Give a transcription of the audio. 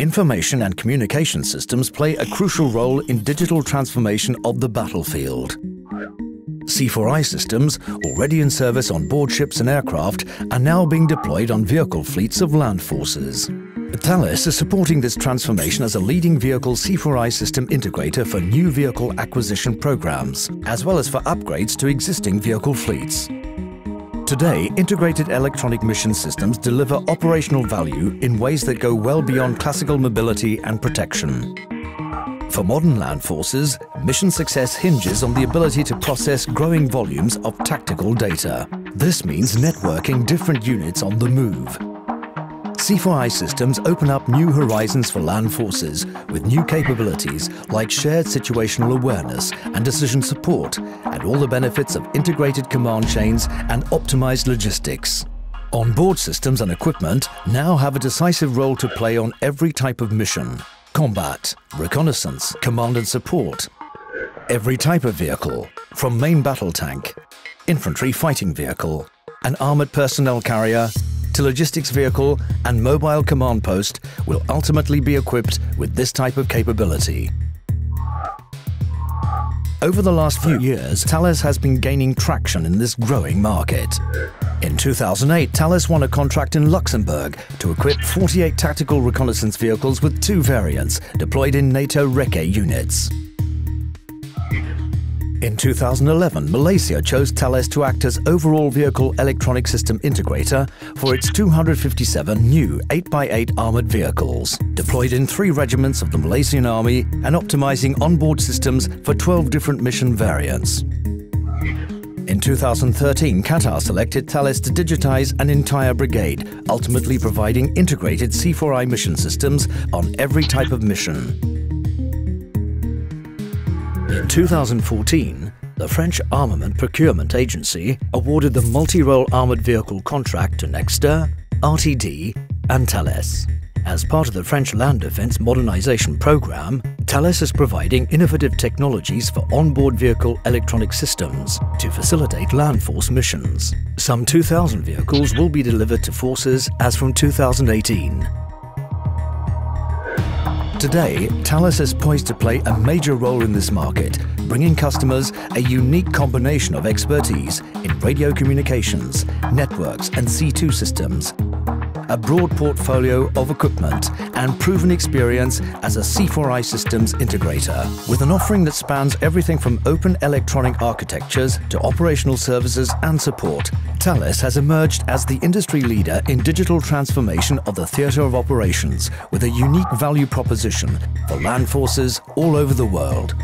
Information and communication systems play a crucial role in digital transformation of the battlefield. C4I systems, already in service on board ships and aircraft, are now being deployed on vehicle fleets of land forces. Thales is supporting this transformation as a leading vehicle C4I system integrator for new vehicle acquisition programs, as well as for upgrades to existing vehicle fleets. Today, integrated electronic mission systems deliver operational value in ways that go well beyond classical mobility and protection. For modern land forces, mission success hinges on the ability to process growing volumes of tactical data. This means networking different units on the move, C4I systems open up new horizons for land forces with new capabilities like shared situational awareness and decision support and all the benefits of integrated command chains and optimized logistics. On-board systems and equipment now have a decisive role to play on every type of mission. Combat, reconnaissance, command and support. Every type of vehicle, from main battle tank, infantry fighting vehicle, an armored personnel carrier, to logistics vehicle and mobile command post will ultimately be equipped with this type of capability. Over the last few years, Thales has been gaining traction in this growing market. In 2008, Thales won a contract in Luxembourg to equip 48 tactical reconnaissance vehicles with two variants deployed in NATO RECCE units. In 2011, Malaysia chose Thales to act as overall vehicle electronic system integrator for its 257 new 8x8 armoured vehicles, deployed in three regiments of the Malaysian Army and optimizing onboard systems for 12 different mission variants. In 2013, Qatar selected Thales to digitize an entire brigade, ultimately providing integrated C4I mission systems on every type of mission. In 2014, the French Armament Procurement Agency awarded the multi-role armoured vehicle contract to Nexter, RTD and Thales. As part of the French land defence modernisation programme, Thales is providing innovative technologies for onboard vehicle electronic systems to facilitate land force missions. Some 2,000 vehicles will be delivered to forces as from 2018. Today, Thales is poised to play a major role in this market, bringing customers a unique combination of expertise in radio communications, networks and C2 systems, a broad portfolio of equipment and proven experience as a C4I systems integrator. With an offering that spans everything from open electronic architectures to operational services and support, Thales has emerged as the industry leader in digital transformation of the theatre of operations with a unique value proposition for land forces all over the world.